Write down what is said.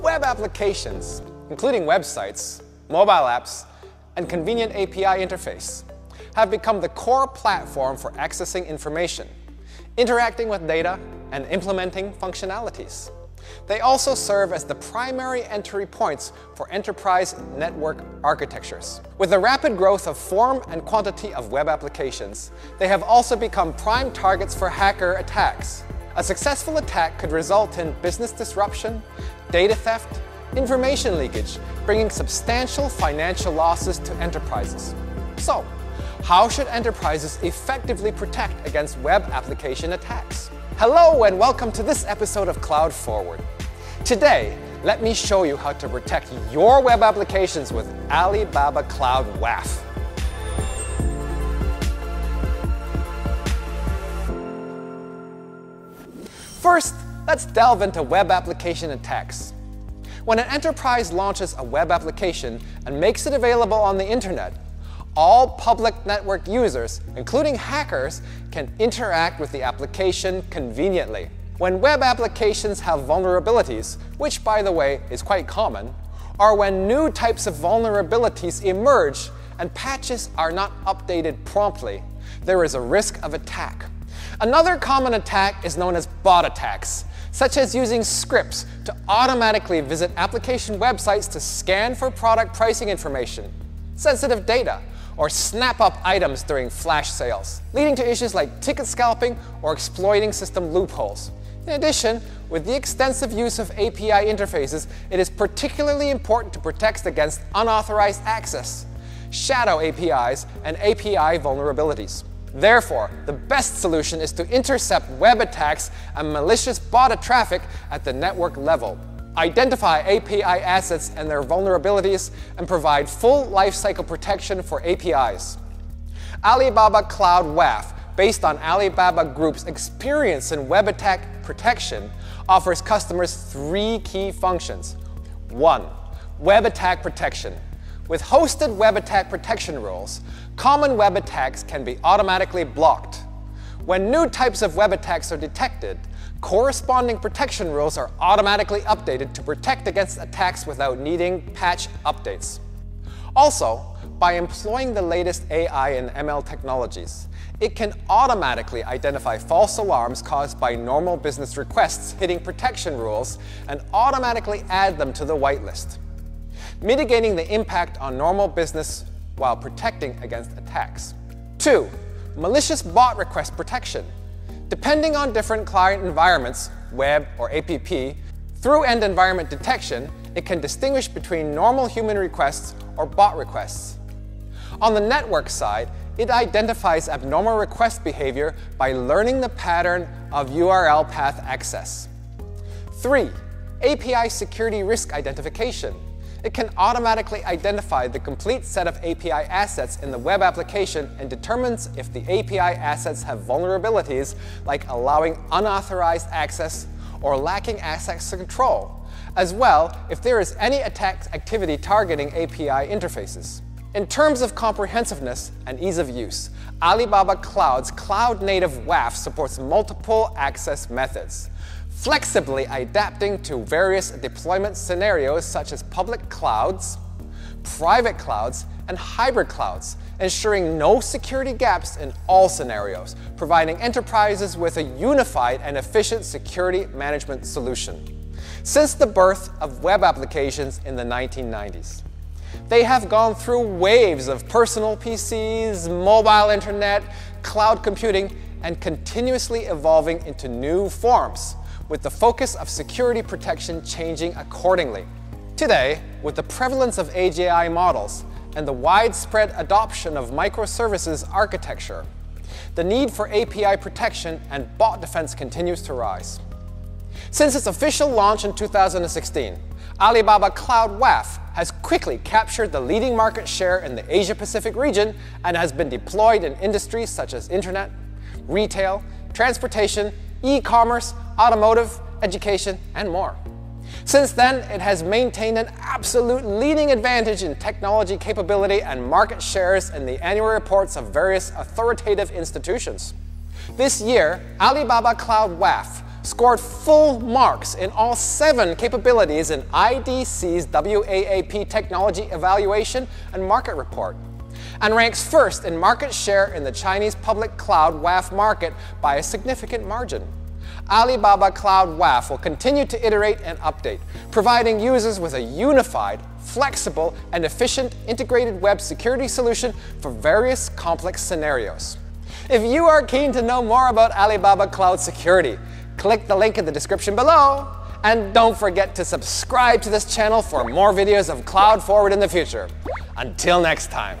web applications, including websites, mobile apps, and convenient API interface, have become the core platform for accessing information, interacting with data, and implementing functionalities. They also serve as the primary entry points for enterprise network architectures. With the rapid growth of form and quantity of web applications, they have also become prime targets for hacker attacks. A successful attack could result in business disruption, data theft, information leakage, bringing substantial financial losses to enterprises. So, how should enterprises effectively protect against web application attacks? Hello and welcome to this episode of Cloud Forward. Today, let me show you how to protect your web applications with Alibaba Cloud WAF. First, let's delve into web application attacks. When an enterprise launches a web application and makes it available on the internet, all public network users, including hackers, can interact with the application conveniently. When web applications have vulnerabilities, which by the way is quite common, or when new types of vulnerabilities emerge and patches are not updated promptly, there is a risk of attack. Another common attack is known as bot attacks, such as using scripts to automatically visit application websites to scan for product pricing information, sensitive data, or snap up items during flash sales, leading to issues like ticket scalping or exploiting system loopholes. In addition, with the extensive use of API interfaces, it is particularly important to protect against unauthorized access, shadow APIs, and API vulnerabilities. Therefore, the best solution is to intercept web attacks and malicious bot traffic at the network level identify API assets and their vulnerabilities, and provide full lifecycle protection for APIs. Alibaba Cloud WAF, based on Alibaba Group's experience in web attack protection, offers customers three key functions. One, web attack protection. With hosted web attack protection rules, common web attacks can be automatically blocked. When new types of web attacks are detected, corresponding protection rules are automatically updated to protect against attacks without needing patch updates. Also, by employing the latest AI and ML technologies, it can automatically identify false alarms caused by normal business requests hitting protection rules and automatically add them to the whitelist, mitigating the impact on normal business while protecting against attacks. 2. Malicious bot request protection. Depending on different client environments, web or APP, through end environment detection, it can distinguish between normal human requests or bot requests. On the network side, it identifies abnormal request behavior by learning the pattern of URL path access. 3. API security risk identification. It can automatically identify the complete set of API assets in the web application and determines if the API assets have vulnerabilities like allowing unauthorized access or lacking access control, as well if there is any attack activity targeting API interfaces. In terms of comprehensiveness and ease of use, Alibaba Cloud's cloud-native WAF supports multiple access methods flexibly adapting to various deployment scenarios such as public clouds, private clouds, and hybrid clouds, ensuring no security gaps in all scenarios, providing enterprises with a unified and efficient security management solution. Since the birth of web applications in the 1990s, they have gone through waves of personal PCs, mobile internet, cloud computing, and continuously evolving into new forms with the focus of security protection changing accordingly. Today, with the prevalence of AGI models and the widespread adoption of microservices architecture, the need for API protection and bot defense continues to rise. Since its official launch in 2016, Alibaba Cloud WAF has quickly captured the leading market share in the Asia-Pacific region and has been deployed in industries such as internet, retail, transportation, e-commerce, automotive, education, and more. Since then, it has maintained an absolute leading advantage in technology capability and market shares in the annual reports of various authoritative institutions. This year, Alibaba Cloud WAF scored full marks in all seven capabilities in IDC's WAAP Technology Evaluation and Market Report, and ranks first in market share in the Chinese public cloud WAF market by a significant margin. Alibaba Cloud WAF will continue to iterate and update, providing users with a unified, flexible, and efficient integrated web security solution for various complex scenarios. If you are keen to know more about Alibaba Cloud Security, click the link in the description below. And don't forget to subscribe to this channel for more videos of Cloud Forward in the future. Until next time.